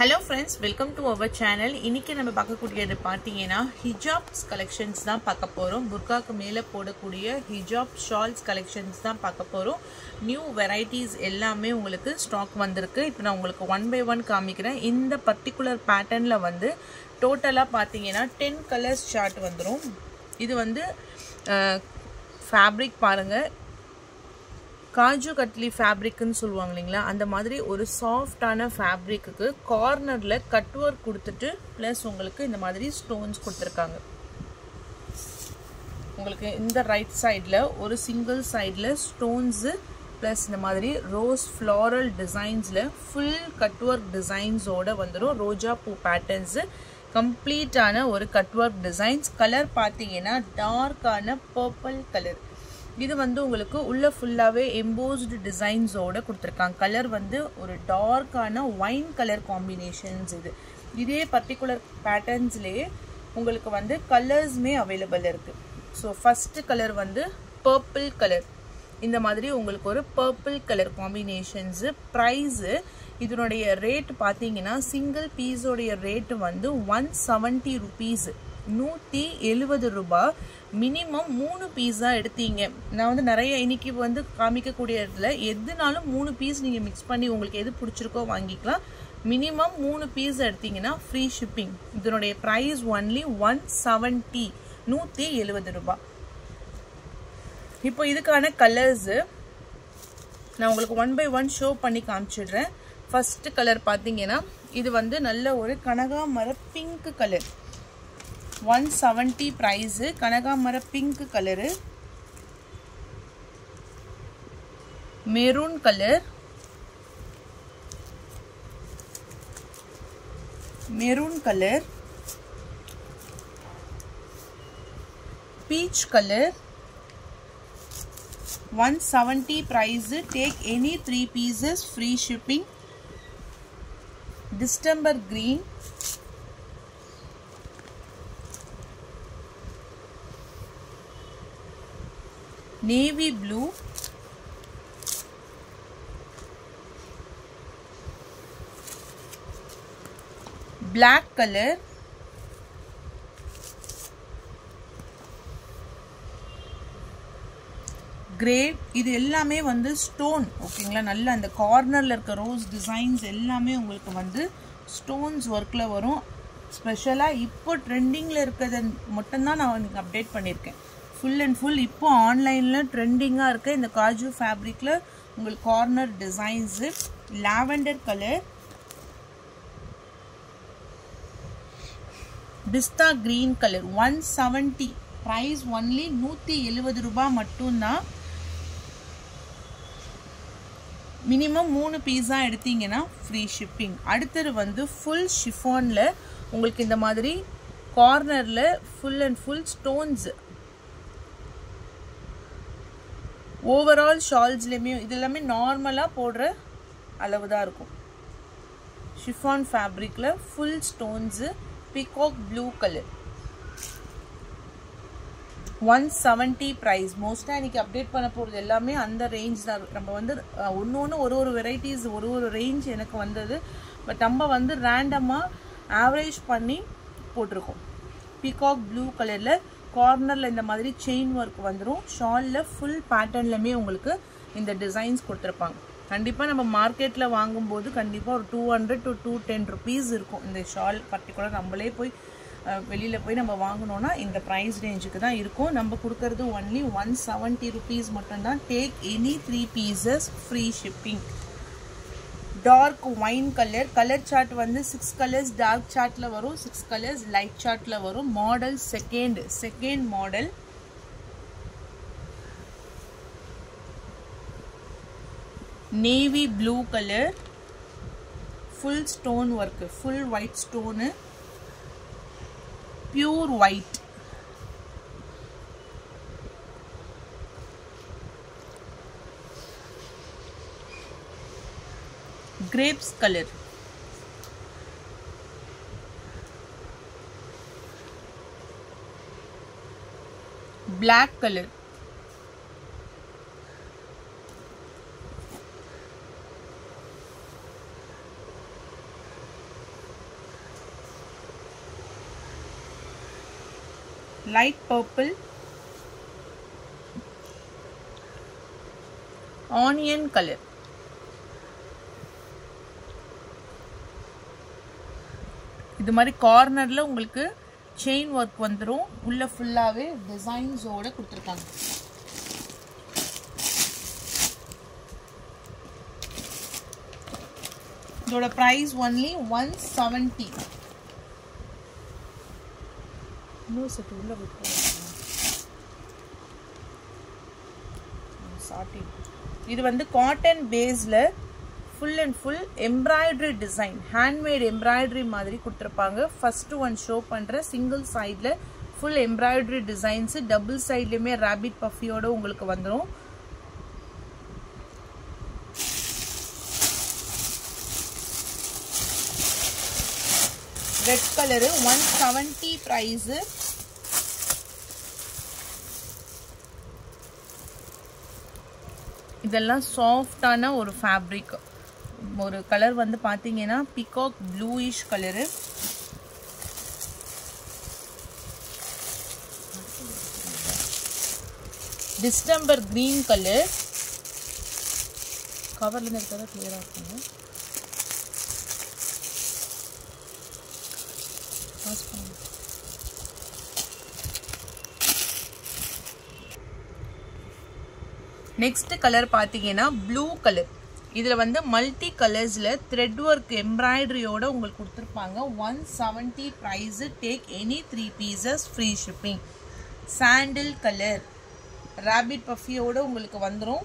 Hello friends welcome to our channel இன்றைக்கி நம்ம பார்க்கக்கூடியது பார்த்தீங்கன்னா ஹிஜாப்ஸ் கலெக்ஷன்ஸ் தான் பார்க்க போகிறோம் புர்காக்கு மேலே போடக்கூடிய ஹிஜாப் ஷால்ஸ் கலெக்ஷன்ஸ் தான் பார்க்க போகிறோம் நியூ வெரைட்டிஸ் எல்லாமே உங்களுக்கு ஸ்டாக் வந்திருக்கு. இப்போ நான் உங்களுக்கு ஒன் பை ஒன் காமிக்கிறேன். இந்த பர்டிகுலர் பேட்டர்னில் வந்து டோட்டலாக பார்த்தீங்கன்னா டென் கலர்ஸ் ஷார்ட் வந்துடும் இது வந்து ஃபேப்ரிக் பாருங்கள் காஜு கட்லி ஃபேப்ரிக்னு சொல்லுவாங்க இல்லைங்களா? அந்த மாதிரி ஒரு சாஃப்டான ஃபேப்ரிக்கு கார்னரில் கட் ஒர்க் கொடுத்துட்டு ப்ளஸ் உங்களுக்கு இந்த மாதிரி ஸ்டோன்ஸ் கொடுத்துருக்காங்க. உங்களுக்கு இந்த ரைட் சைடில் ஒரு சிங்கிள் சைடில் ஸ்டோன்ஸு ப்ளஸ் இந்த மாதிரி ரோஸ் ஃப்ளாரல் டிசைன்ஸில் ஃபுல் கட் ஒர்க் டிசைன்ஸோடு வந்துடும் ரோஜா பூ பேட்டர்ன்ஸு கம்ப்ளீட்டான ஒரு கட் ஒர்க் டிசைன்ஸ் கலர் பார்த்தீங்கன்னா டார்க்கான பர்பிள் கலர் இது வந்து உங்களுக்கு உள்ள ஃபுல்லாகவே எம்போஸ்டு டிசைன்ஸோடு கொடுத்துருக்காங்க. கலர் வந்து ஒரு டார்க்கான ஒயின் கலர் காம்பினேஷன்ஸ் இது. இதே பர்டிகுலர் பேட்டர்ன்ஸ்லேயே உங்களுக்கு வந்து கலர்ஸுமே அவைலபிள் இருக்குது ஸோ ஃபஸ்ட்டு கலர் வந்து பர்பிள் கலர் இந்த மாதிரி உங்களுக்கு ஒரு பர்பிள் கலர் காம்பினேஷன்ஸு ப்ரைஸு இதனுடைய ரேட் பார்த்தீங்கன்னா சிங்கிள் பீஸோடைய ரேட்டு வந்து ஒன் செவன்ட்டி ருபீஸு நூற்றி எழுபது ரூபாய் மினிமம் மூணு பீஸாக எடுத்தீங்க. நான் வந்து நிறைய இன்னைக்கு வந்து காமிக்கக்கூடிய இடத்துல எதுனாலும் மூணு பீஸ் நீங்கள் மிக்ஸ் பண்ணி உங்களுக்கு எது பிடிச்சிருக்கோ வாங்கிக்கலாம். மினிமம் மூணு பீஸ் எடுத்தீங்கன்னா ஃப்ரீ ஷிப்பிங் இதனுடைய ப்ரைஸ் ஒன்லி ஒன் செவன்ட்டி நூற்றி எழுபது ரூபாய் இப்போ இதுக்கான கலர்ஸு நான் உங்களுக்கு ஒன் பை ஒன் ஷோ பண்ணி காமிச்சிடுறேன். ஃபஸ்ட்டு கலர் பார்த்தீங்கன்னா இது வந்து நல்ல ஒரு கனகாமர pink colour one seventy price கனகாமர pink colour maroon colour maroon colour peach colour one seventy price take any three pieces free shipping distemper green navy blue. Black color. Grey இது எல்லாமே வந்து stone ஓகேங்களா நல்ல அந்த கார்னரில் இருக்க ரோஸ் டிசைன்ஸ் எல்லாமே உங்களுக்கு வந்து ஸ்டோன்ஸ் ஒர்க்கில் வரும். ஸ்பெஷலாக இப்போ ட்ரெண்டிங்கில் இருக்கிறத மட்டும்தான் நான் அப்டேட் பண்ணியிருக்கேன். ஃபுல் அண்ட் ஃபுல் இப்போ ஆன்லைனில் ட்ரெண்டிங்காக இருக்க இந்த காஜு ஃபேப்ரிக்கில் உங்களுக்கு கார்னர் டிசைன்ஸு லாவெண்டர் கலர் பிஸ்தா green colour one seventy price only நூற்றி எழுபது ரூபாய் மட்டும்தான். மினிமம் மூணு பீஸா எடுத்தீங்கன்னா ஃப்ரீ ஷிப்பிங் அடுத்தது வந்து ஃபுல் ஷிஃபானில் உங்களுக்கு இந்த மாதிரி கார்னரில் full and full stones overall ஷால்ஸ்லேயுமே இது எல்லாமே நார்மலாக போடுற அளவு தான் இருக்கும் chiffon ஃபேப்ரிக்கில் full stones peacock blue colour one seventy price மோஸ்ட்டாக இன்றைக்கி அப்டேட் பண்ண போகிறது எல்லாமே அந்த ரேஞ்ச் தான். நம்ம வந்து ஒன்று ஒன்று ஒரு ஒரு வெரைட்டிஸ் ஒரு ஒரு ரேஞ்ச் எனக்கு வந்தது. பட் நம்ம வந்து ரேண்டமாக ஆவரேஜ் பண்ணி போட்டிருக்கோம். பிகாக் ப்ளூ கலரில் கார்னரில் இந்த மாதிரி செயின் ஒர்க் வந்துடும் ஷாலில் ஃபுல் பேட்டர்ன்லையுமே உங்களுக்கு இந்த டிசைன்ஸ் கொடுத்துருப்பாங்க. கண்டிப்பாக நம்ம மார்க்கெட்டில் வாங்கும்போது கண்டிப்பாக ஒரு two hundred to two ten rupees இருக்கும். இந்த ஷால் பர்டிகுலர் நம்மளே போய் வெளியில் போய் நம்ம வாங்கினோன்னா இந்த ப்ரைஸ் ரேஞ்சுக்கு தான் இருக்கும். நம்ம கொடுக்கறது ஒன்லி ஒன் செவன்ட்டி ருபீஸ் மட்டும்தான். Take any three pieces free shipping dark wine colour colour chart வந்து சிக்ஸ் கலர்ஸ் டார்க் சார்ட்டில் வரும் சிக்ஸ் கலர்ஸ் லைட் சார்ட்டில் வரும். Model second second model navy blue colour full stone work full white stone pure white grapes color. Black color. Light purple. Onion color. இது மாதிரி கார்னரில் உங்களுக்கு chain work வந்துடும் உள்ளே ஃபுல்லாகவே டிசைன்ஸோட கொடுத்துருக்காங்க. இதோட ப்ரைஸ் ஒன்லி ஒன் செவன்ட்டி உள்ள சாட்டி இது வந்து காட்டன் பேஸில் full and full embroidery design handmade embroidery மாதிரி கொடுத்துருப்பாங்க. ஃபஸ்ட்டு ஒன் ஷோ பண்ணுற சிங்கிள் சைடில் ஃபுல் எம்ப்ராய்டரி டிசைன்ஸு டபுள் சைட்லேயுமே ரேபிட் பஃபியோடு உங்களுக்கு வந்துடும் red colour one seventy price இதெல்லாம் சாஃப்டான ஒரு ஃபேப்ரிக் ஒரு கலர் வந்து பார்த்தீங்கன்னா peacock bluish colour distemper green colour கவர்லேருந்து இருக்கிறத கிளியராக இருக்குங்க. நெக்ஸ்ட் கலர் பார்த்தீங்கன்னா ப்ளூ கலர் இதில் வந்து மல்டி கலர்ஸில் த்ரெட் ஒர்க் எம்ப்ராய்டரியோட உங்களுக்கு கொடுத்துருப்பாங்க. One seventy price take any three pieces free shipping sandal colour rapid பஃபியோடு உங்களுக்கு வந்துடும்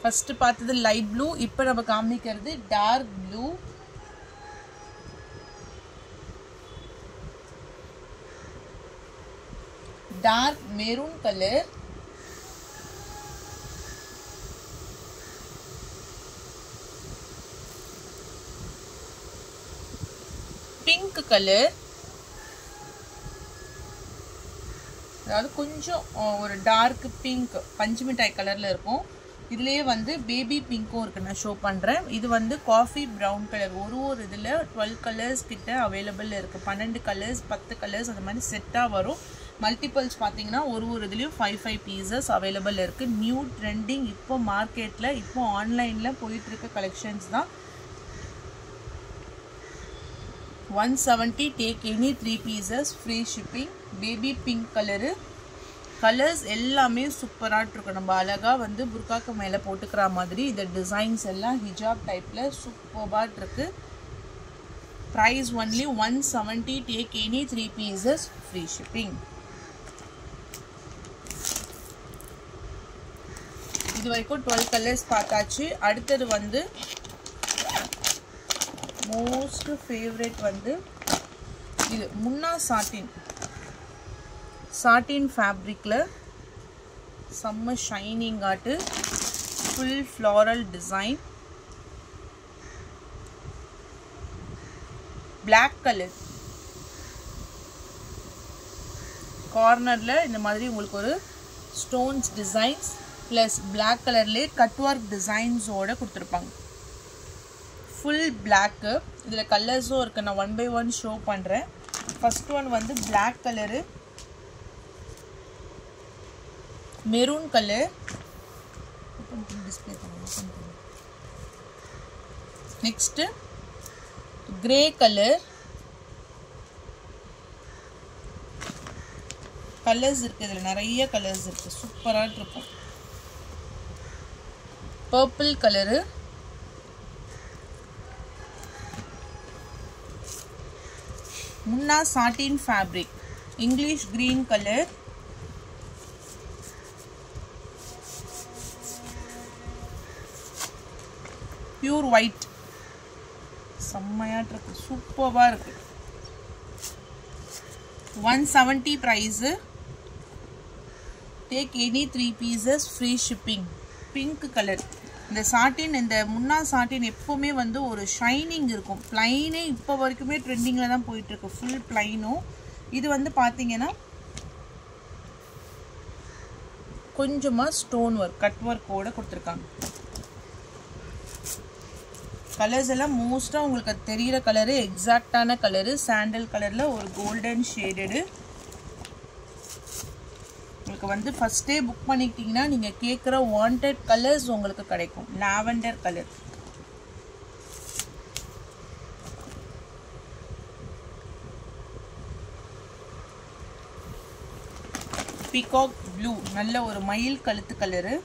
ஃபஸ்ட்டு பார்த்தது லைட் ப்ளூ இப்போ நம்ம காமிக்கிறது dark blue dark maroon colour pink colour அதாவது கொஞ்சம் ஒரு டார்க் பிங்க் பஞ்சு மிட்டாய் கலரில் இருக்கும். இதுலேயே வந்து பேபி பிங்க்கும் இருக்குது நான் ஷோ பண்ணுறேன் இது வந்து காஃபி ப்ரௌன் கலர் ஒரு ஒரு இதில் டுவெல் கலர்ஸ் கிட்ட அவைலபிள் இருக்குது பன்னெண்டு கலர்ஸ் பத்து கலர்ஸ் அந்த மாதிரி செட்டாக வரும். மல்டிபிள்ஸ் பார்த்தீங்கன்னா ஒரு ஒரு இதுலேயும் ஃபைவ் ஃபைவ் பீசஸ் அவைலபிள் இருக்குது நியூ ட்ரெண்டிங் இப்போ மார்க்கெட்டில் இப்போ ஆன்லைனில் போயிட்டுருக்க கலெக்ஷன்ஸ் தான். One seventy take any three pieces free shipping baby pink colour colours எல்லாமே சூப்பராக இருக்கும் நம்ம அழகாக வந்து புர்காக்கு மேலே போட்டுக்கிற மாதிரி இந்த டிசைன்ஸ் எல்லாம் ஹிஜாப் டைப்பில் சூப்பராக இருக்கு. Price only one seventy take any three pieces free shipping இது வரைக்கும் டுவெல் கலர்ஸ் பார்த்தாச்சு. அடுத்தது வந்து மோஸ்ட் ஃபேவரட் வந்து இது முன்னா சாட்டின் சாட்டின் ஃபேப்ரிக்கில் செம்ம ஷைனிங் ஆட்டு full floral design black colour கார்னரில் இந்த மாதிரி உங்களுக்கு ஒரு ஸ்டோன்ஸ் டிசைன்ஸ் ப்ளஸ் பிளாக் கலர்லேயே கட் ஒர்க் டிசைன்ஸோடு கொடுத்துருப்பாங்க. ஃபுல் பிளாக்கு இதில் கலர்ஸும் இருக்குது நான் ஒன் பை ஒன் ஷோ பண்ணுறேன் ஃபஸ்ட் ஒன் வந்து black colour maroon colour display next grey colour colours இருக்குது இதில் நிறைய கலர்ஸ் இருக்குது சூப்பராக இருக்கும். பர்பிள் கலரு முன்னா satin fabric English green colour pure white செம்மையாட்டு இருக்கு. சூப்பராக இருக்கு. One seventy price take any three pieces free shipping pink colour இந்த சாட்டின் இந்த முன்னா சாட்டின் எப்போவுமே வந்து ஒரு ஷைனிங் இருக்கும். ப்ளைனே இப்போ வரைக்குமே ட்ரெண்டிங்கில் தான் போயிட்டுருக்கு. ஃபுல் ப்ளைனும் இது வந்து பார்த்தீங்கன்னா கொஞ்சமாக ஸ்டோன் ஒர்க் கட் ஒர்க்கோடு கொடுத்துருக்காங்க. கலர்ஸ் எல்லாம் மோஸ்ட்டாக உங்களுக்கு அது தெரிகிற கலரு எக்ஸாக்டான கலரு சாண்டல் கலரில் ஒரு கோல்டன் ஷேடடு உங்களுக்கு வந்து ஃபஸ்ட்டே புக் பண்ணிக்கிட்டிங்கன்னா நீங்கள் கேட்குற வாண்டட் கலர்ஸ் உங்களுக்கு கிடைக்கும். லாவெண்டர் கலர் பீகாக் ப்ளூ நல்ல ஒரு மயில் கழுத்து colour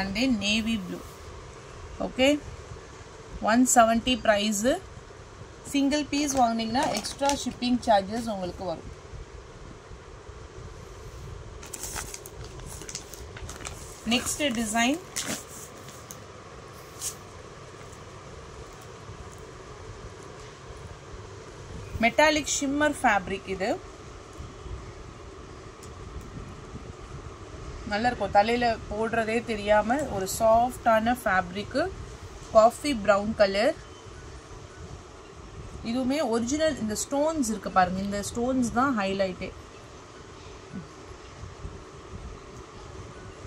and then navy blue okay one seventy price single piece வாங்கினீங்கன்னா எக்ஸ்ட்ரா ஷிப்பிங் சார்ஜஸ் உங்களுக்கு வரும். Next design metallic shimmer fabric இது. நல்லா இருக்கும் தலையில் போடுறதே தெரியாமல் ஒரு சாஃப்டான ஃபேப்ரிக்கு காஃபி ப்ரௌன் கலர் இதுவுமே ஒரிஜினல் இந்த ஸ்டோன்ஸ் இருக்கு பாருங்க. இந்த ஸ்டோன்ஸ் தான் ஹைலைட்டே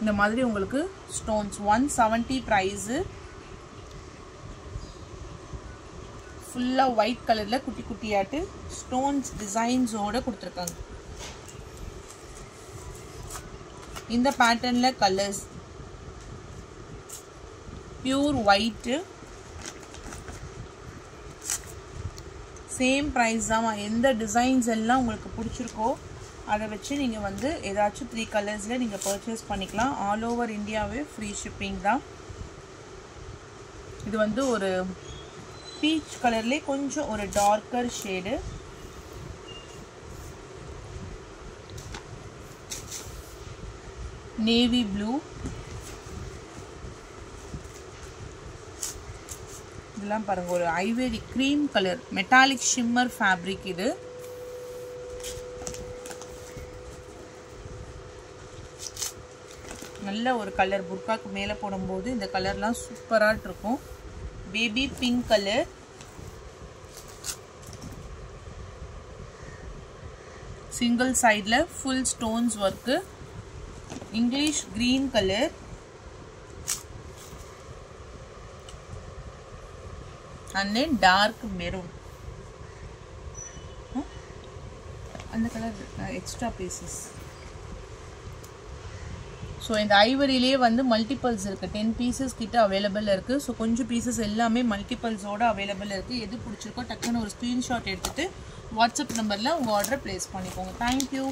இந்த மாதிரி உங்களுக்கு ஸ்டோன்ஸ் ஒன் செவன்ட்டி ப்ரைஸு ஃபுல்லாக ஒயிட் கலரில் குட்டி குட்டியாட்டு ஸ்டோன்ஸ் டிசைன்ஸோடு கொடுத்துருக்காங்க. இந்த பேட்டர்னில் colours pure white same price தான். எந்த டிசைன்ஸ் எல்லாம் உங்களுக்கு பிடிச்சிருக்கோ அதை வச்சு நீங்கள் வந்து ஏதாச்சும் த்ரீ கலர்ஸில் நீங்கள் பர்ச்சேஸ் பண்ணிக்கலாம். ஆல் ஓவர் இந்தியாவே ஃப்ரீ ஷிப்பிங் தான். இது வந்து ஒரு பீச் கலர்லேயே கொஞ்சம் ஒரு டார்க்கர் ஷேடு நேவி ப்ளூ இதெல்லாம் பாருங்க ஒரு ivory cream colour metallic shimmer fabric இது. நல்ல ஒரு கலர் புர்காக்கு மேலே போடும்போது இந்த கலர்லாம் சூப்பராக இருக்கும். பேபி பிங்க் கலர் சிங்கிள் சைடில் full stones work English green colour and then dark maroon அந்த கலர் எக்ஸ்ட்ரா பீசஸ் ஸோ இந்த ஐவரிலேயே வந்து மல்டிபிள்ஸ் இருக்குது டென் பீசஸ் கிட்ட அவைலபிள் இருக்குது ஸோ கொஞ்சம் பீசஸ் எல்லாமே மல்டிபிள்ஸோட அவைலபிள் இருக்குது எது பிடிச்சிருக்கோ டக்குன்னு ஒரு ஸ்க்ரீன்ஷாட் எடுத்துகிட்டு வாட்ஸ்அப் நம்பரில் உங்கள் ஆர்டரை ப்ளேஸ் பண்ணிக்கோங்க. தேங்க்யூ